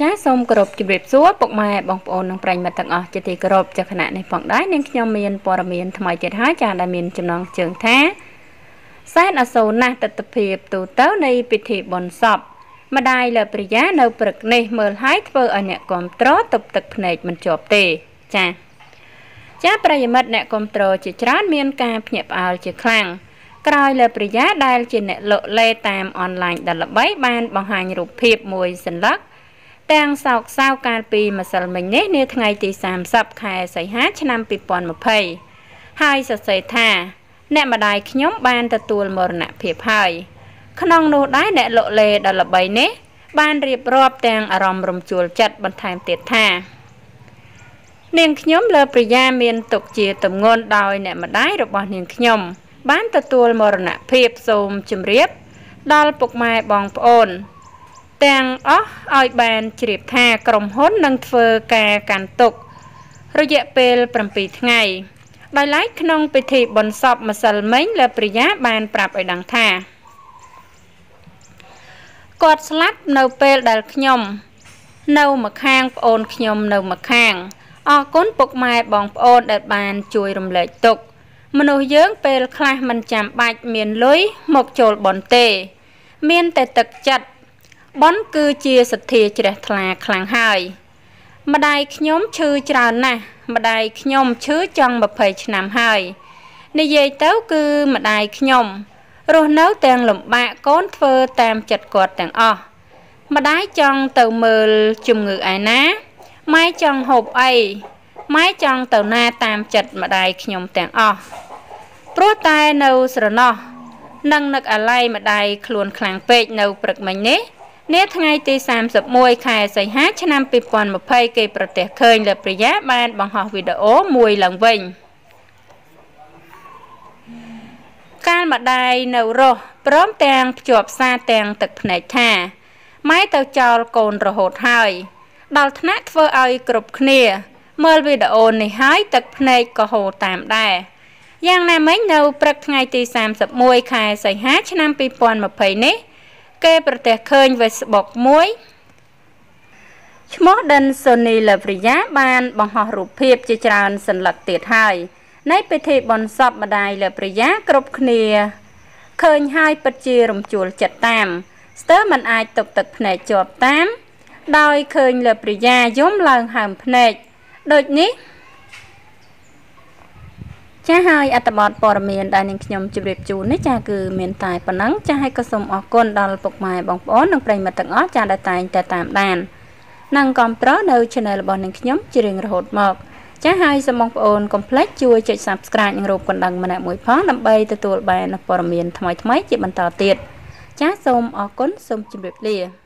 ចាសូមគោរពជម្រាបសួរពុកម៉ែបងប្អូននិងប្រិយមិត្តទាំងអស់ជាទីគោរពចាគណៈនេះផងដែរនាងខ្ញុំមានព័ត៌មានថ្មីទៀតហើយចាដែលមានចំណងជើងថាសែនអសូរណាស់ទស្សនភាពទូទៅនៃពិធីបុណ្យសពម្ដាយលើព្រិយានៅព្រឹកនេះមើលហើយធ្វើឲ្យអ្នកគ្រប់ត្រទប់ទឹកភ្នែកមិនជាប់ទេចាចាប្រិយមិត្តអ្នកគ្រប់ត្រជាច្រើនមានការភ្ញាក់ផ្អើលជាខ្លាំងក្រោយលើព្រិយាដែលជាអ្នកលក់លេតាមអនឡាញដល់ល្បីបានបង្ហាញរូបភាពមួយសន្លឹក ទាំងសោកសៅកាលពីម្សិលមិញនេះនាថ្ងៃទី30ខែសីហាឆ្នាំ2020ហើយសរសេរថា អ្នកម្ដាយខ្ញុំបានទទួលមរណភាពហើយក្នុងនោះដែរអ្នកលក់លេដ៏ល្បីនេះ បានរៀបរាប់ទាំងអារម្មណ៍រំជួលចិត្តបន្ថែមទៀតថានាងខ្ញុំលើប្រយាមានទុកជាទំងន់ដោយអ្នកម្ដាយរបស់នាងខ្ញុំ បានទទួលមរណភាពសូមជម្រាប ដល់ពុកម៉ែបងប្អូន ទាំងអស់ឲ្យបានជ្រាបថាក្រុមហ៊ុននឹងធ្វើការកាន់ទុក រយៈពេល7ថ្ងៃដោយឡែកក្នុងពិធីបុណ្យសពម្សិលមិញលើព្រិយាបានប្រាប់ឲ្យដឹងថាគាត់ស្លាប់នៅពេលដែលខ្ញុំ នៅម្ខាងប្អូនខ្ញុំនៅម្ខាងអរគុណពុកម៉ែបងប្អូនដែលបានជួយរំលែកទុក្ខមនុស្សយើងពេលខ្លះមិនចាំបាច់មានលុយមកចូលបន់ទេ មានតែទឹកចិត្ត បនគឺជាសទ្ធាជ្រះថ្លាខ្លាំងហើយ ម្ដាយខ្ញុំឈឺច្រើនណាស់ ម្ដាយខ្ញុំឈឺចង់20ឆ្នាំហើយនិយាយទៅគឺម្ដាយខ្ញុំរស់នៅទាំងលំបាកកូនធ្វើតាមចិត្តគាត់ទាំងអស់ម្ដាយចង់ទៅមើលជំងឺឯណាម៉ែចង់ហូបអីម៉ែចង់ទៅណាតាមចិត្តម្ដាយខ្ញុំទាំងអស់ព្រោះតែនៅស្រណោះនឹងនឹកអាល័យម្ដាយខ្លួនខ្លាំងពេកនៅព្រឹកមិញនេះ នាថ្ងៃទី31ខែសីហាឆ្នាំ2020គេប្រទះឃើញលើប្រយាបានបង្ហោះវីដេអូមួយឡើងវិញកាលម្ដាយនៅរស់ព្រមទាំងភ្ជាប់សារទាំងទឹកភ្នែកថាម៉ែទៅចោលកូនរហូតហើយ ដល់ថ្នាក់ធ្វើឲ្យគ្រប់គ្នា មើលវីដេអូនេះហើយទឹកភ្នែកក៏ហូរតាមដែរយ៉ាងណាមិញនៅព្រឹកថ្ងៃទី31ខែសីហាឆ្នាំ2020នេះ គេប្រទះឃើញ Facebook មួយឈ្មោះដិនសូនីឡាព្រីយ៉ាបានបង្ហោះរូបភាពជាច្រើនសន្លឹកទៀតហើយនៃពិធីបុណ្យសពម្ដាយលាព្រីយ៉ាគ្រប់គ្នាឃើញហើយពិតជារំជួលចិត្តតាម ស្ទើរមិនអាចទប់ទឹកភ្នែកជាប់តាម ដោយឃើញលាព្រីយ៉ាយំឡើងហើមភ្នែកដូចនេះ ចាហើយអត្តបទព័ត៌មានដែលនាងខ្ញុំជម្រាបជូននេះចាគឺមានតែប៉ុណ្ណឹងចាហើយក៏សូមអរគុណដល់ពុកម៉ែបងប្អូននិងប្រិយមិត្តទាំងអស់ចាដែលតែងតែតាមដាននិងគ្រប់គ្រងនៅ Channel របស់នាងខ្ញុំជារៀងរហូតមកចាហើយសូមបងប្អូនកុំភ្លេចជួយចុច Subscribe និងរូបកណ្ដឹងម្នាក់មួយផងដើម្បីទទួលបានព័ត៌មានថ្មីៗជាបន្តទៀតចាសូមអរគុណសូមជម្រាបលា